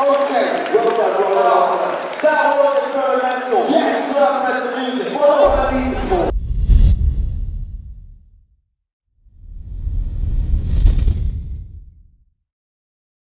Okay.